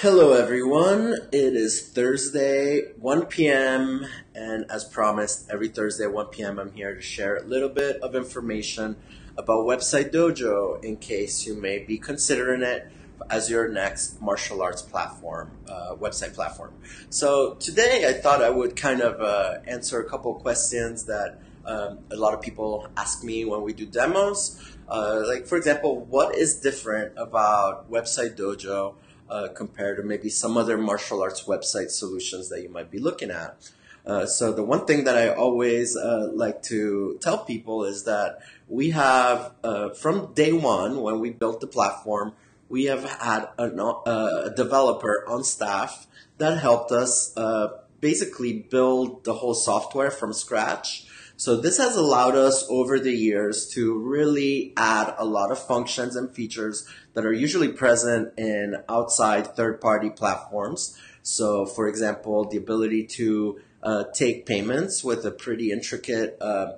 Hello, everyone. It is Thursday, 1 p.m., and as promised, every Thursday at 1 p.m., I'm here to share a little bit of information about Website Dojo in case you may be considering it as your next martial arts platform, uh, website platform. So today, I thought I would kind of uh, answer a couple questions that um, a lot of people ask me when we do demos. Uh, like, for example, what is different about Website Dojo? Uh, compared to maybe some other martial arts website solutions that you might be looking at. Uh, so the one thing that I always uh, like to tell people is that we have, uh, from day one when we built the platform, we have had a, uh, a developer on staff that helped us uh, basically build the whole software from scratch. So this has allowed us over the years to really add a lot of functions and features that are usually present in outside third party platforms. So for example, the ability to uh, take payments with a pretty intricate uh,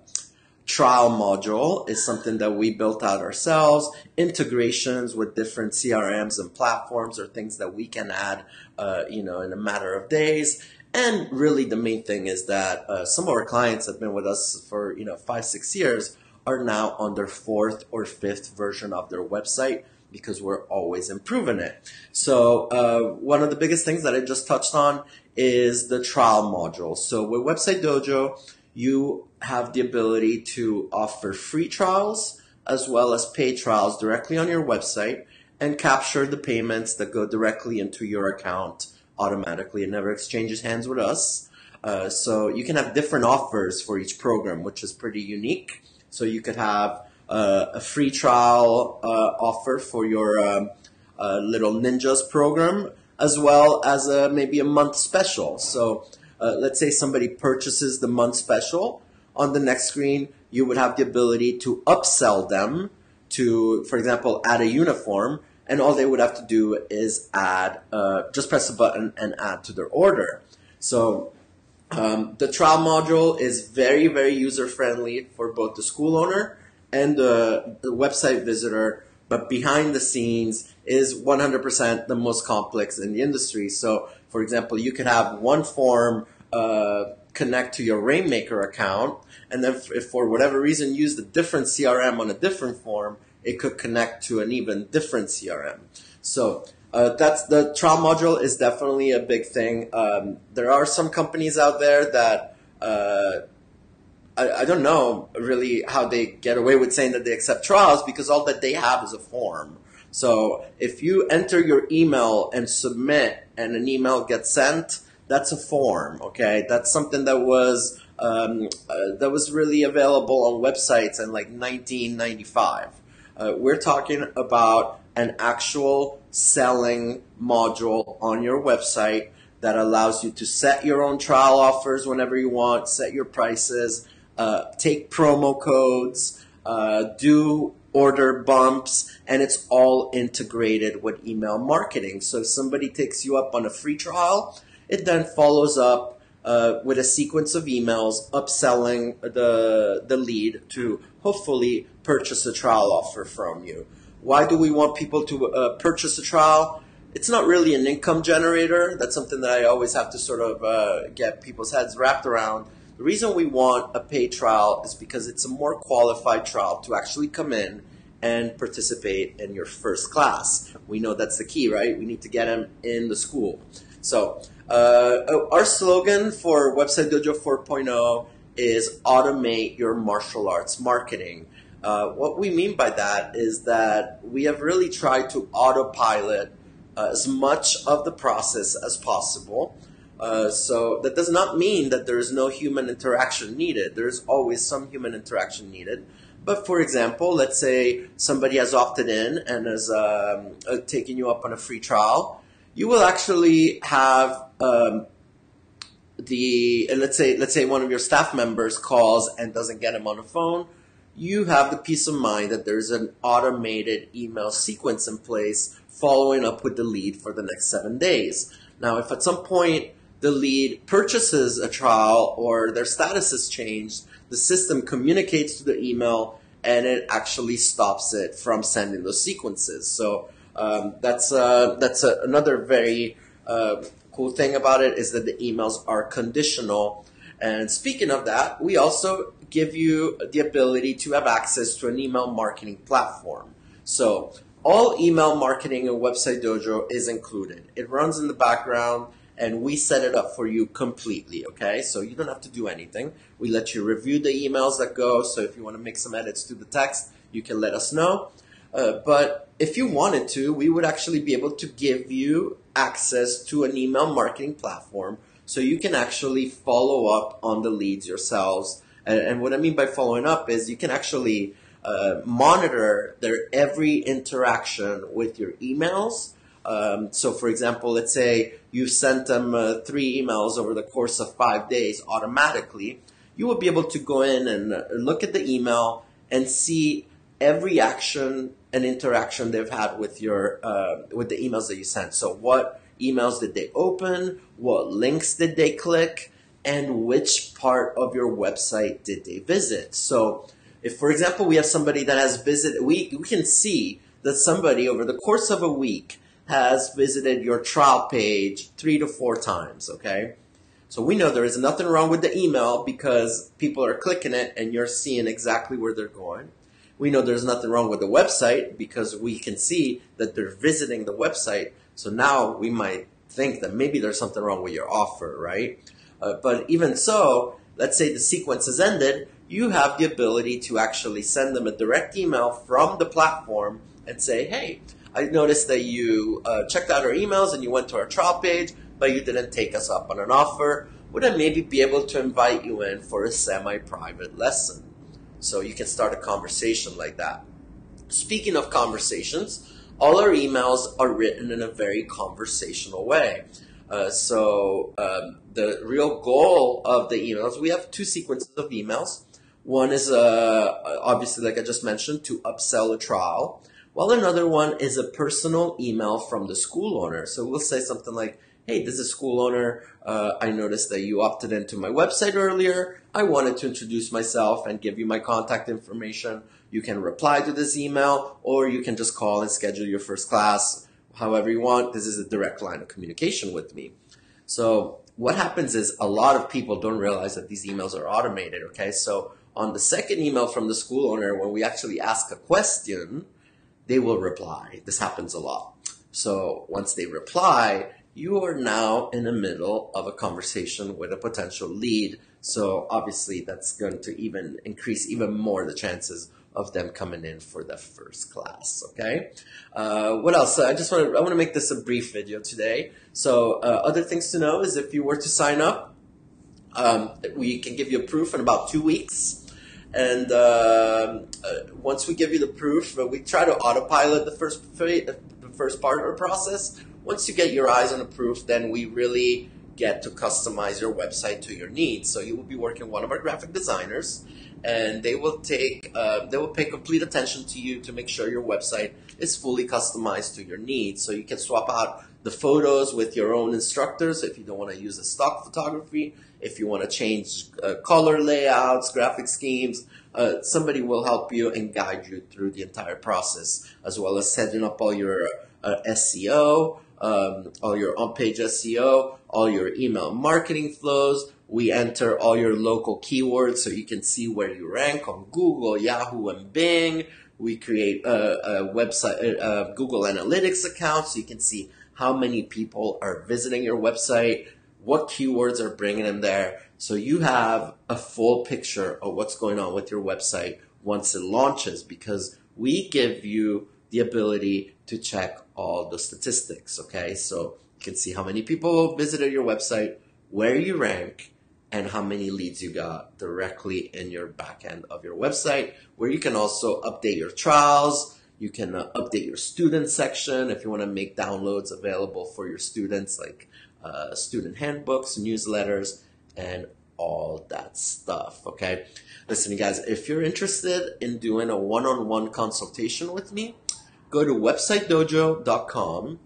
trial module is something that we built out ourselves. Integrations with different CRMs and platforms are things that we can add, uh, you know, in a matter of days. And really, the main thing is that uh, some of our clients have been with us for you know five, six years, are now on their fourth or fifth version of their website because we're always improving it. So uh, one of the biggest things that I just touched on is the trial module. So with Website Dojo, you have the ability to offer free trials as well as paid trials directly on your website and capture the payments that go directly into your account automatically. It never exchanges hands with us. Uh, so you can have different offers for each program, which is pretty unique. So you could have a free trial uh, offer for your um, uh, little ninjas program, as well as a, maybe a month special. So uh, let's say somebody purchases the month special. On the next screen, you would have the ability to upsell them to, for example, add a uniform and all they would have to do is add, uh, just press a button and add to their order. So um, the trial module is very, very user friendly for both the school owner and the, the website visitor, but behind the scenes is 100% the most complex in the industry. So, for example, you could have one form uh, connect to your Rainmaker account, and then if for whatever reason use the different CRM on a different form, it could connect to an even different CRM. So uh, that's the trial module is definitely a big thing. Um, there are some companies out there that uh, I, I, don't know really how they get away with saying that they accept trials because all that they have is a form. So if you enter your email and submit, and an email gets sent, that's a form. Okay, that's something that was um, uh, that was really available on websites in like 1995. Uh, we're talking about an actual selling module on your website that allows you to set your own trial offers whenever you want, set your prices, uh, take promo codes, uh, do order bumps, and it's all integrated with email marketing. So if somebody takes you up on a free trial, it then follows up uh, with a sequence of emails upselling the the lead to hopefully purchase a trial offer from you. Why do we want people to uh, purchase a trial? It's not really an income generator. That's something that I always have to sort of uh, get people's heads wrapped around. The reason we want a paid trial is because it's a more qualified trial to actually come in and participate in your first class. We know that's the key, right? We need to get them in the school. So uh, our slogan for Website Dojo 4.0 is automate your martial arts marketing. Uh, what we mean by that is that we have really tried to autopilot uh, as much of the process as possible. Uh, so that does not mean that there is no human interaction needed. There is always some human interaction needed. But for example, let's say somebody has opted in and has um, uh, taken you up on a free trial you will actually have um, the let's say let's say one of your staff members calls and doesn't get him on the phone. You have the peace of mind that there's an automated email sequence in place following up with the lead for the next seven days. Now, if at some point the lead purchases a trial or their status is changed, the system communicates to the email and it actually stops it from sending those sequences. So Um, that's uh, that's a, another very uh, cool thing about it is that the emails are conditional. And speaking of that, we also give you the ability to have access to an email marketing platform. So all email marketing in Website Dojo is included. It runs in the background and we set it up for you completely, okay? So you don't have to do anything. We let you review the emails that go. So if you want to make some edits to the text, you can let us know. Uh, but if you wanted to, we would actually be able to give you access to an email marketing platform so you can actually follow up on the leads yourselves. And, and what I mean by following up is you can actually uh, monitor their every interaction with your emails. Um, so, for example, let's say you sent them uh, three emails over the course of five days automatically. You will be able to go in and uh, look at the email and see every action and interaction they've had with your uh, with the emails that you sent. So what emails did they open? What links did they click? And which part of your website did they visit? So if, for example, we have somebody that has visited, we, we can see that somebody over the course of a week has visited your trial page three to four times, okay? So we know there is nothing wrong with the email because people are clicking it and you're seeing exactly where they're going. We know there's nothing wrong with the website because we can see that they're visiting the website. So now we might think that maybe there's something wrong with your offer, right? Uh, but even so, let's say the sequence has ended, you have the ability to actually send them a direct email from the platform and say, hey, I noticed that you uh, checked out our emails and you went to our trial page, but you didn't take us up on an offer. Would I maybe be able to invite you in for a semi private lesson? So you can start a conversation like that. Speaking of conversations, all our emails are written in a very conversational way. Uh, so um, the real goal of the emails, we have two sequences of emails. One is uh, obviously, like I just mentioned, to upsell a trial, while another one is a personal email from the school owner. So we'll say something like, hey, this is school owner. Uh, I noticed that you opted into my website earlier. I wanted to introduce myself and give you my contact information. You can reply to this email or you can just call and schedule your first class however you want. This is a direct line of communication with me. So what happens is a lot of people don't realize that these emails are automated. Okay. So on the second email from the school owner, when we actually ask a question, they will reply. This happens a lot. So once they reply, you are now in the middle of a conversation with a potential lead. So obviously that's going to even increase even more the chances of them coming in for the first class. Okay. Uh, what else? I just want to I want to make this a brief video today. So uh, other things to know is if you were to sign up, um, we can give you a proof in about two weeks. And uh, uh once we give you the proof, uh, we try to autopilot the first the first part of the process once you get your eyes on a proof, then we really get to customize your website to your needs. So you will be working with one of our graphic designers, and they will take uh, they will pay complete attention to you to make sure your website is fully customized to your needs. So you can swap out the photos with your own instructors if you don't want to use a stock photography. If you want to change uh, color layouts, graphic schemes, uh, somebody will help you and guide you through the entire process, as well as setting up all your uh, SEO um, all your on-page SEO, all your email marketing flows. We enter all your local keywords so you can see where you rank on Google, Yahoo, and Bing. We create a, a website, a, Google Analytics account so you can see how many people are visiting your website, what keywords are bringing them there. So you have a full picture of what's going on with your website once it launches because we give you the ability to check all the statistics. Okay, so you can see how many people visited your website, where you rank, and how many leads you got directly in your backend of your website, where you can also update your trials. You can uh, update your student section if you want to make downloads available for your students, like uh, student handbooks, newsletters, and all that stuff. Okay. Listen, guys, if you're interested in doing a one on one consultation with me, go to websitedojo.com,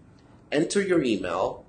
enter your email.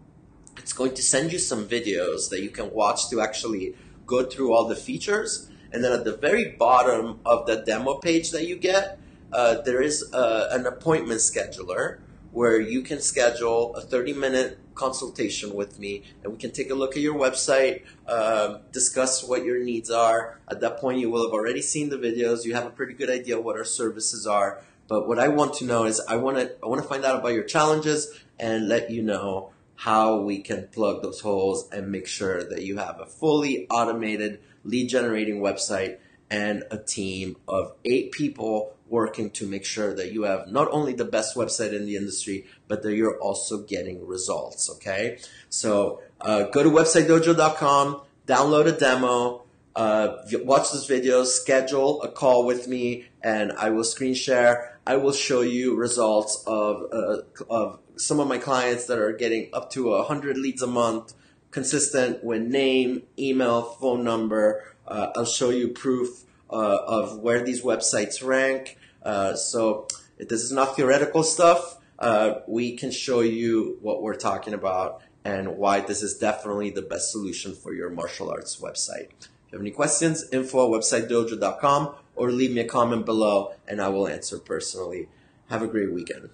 It's going to send you some videos that you can watch to actually go through all the features. And then at the very bottom of the demo page that you get, uh, there is uh, an appointment scheduler where you can schedule a 30 minute consultation with me and we can take a look at your website, um, discuss what your needs are. At that point, you will have already seen the videos. You have a pretty good idea what our services are. But what I want to know is I want to I want to find out about your challenges and let you know how we can plug those holes and make sure that you have a fully automated lead generating website and a team of eight people working to make sure that you have not only the best website in the industry, but that you're also getting results. Okay. So uh, go to websitedojo.com, download a demo, uh, watch this video, schedule a call with me, and I will screen share. I will show you results of, uh, of some of my clients that are getting up to 100 leads a month, consistent with name, email, phone number. Uh, I'll show you proof uh, of where these websites rank. Uh, so this is not theoretical stuff. Uh, we can show you what we're talking about and why this is definitely the best solution for your martial arts website. If you have any questions, info at websitedojo.com or leave me a comment below and I will answer personally. Have a great weekend.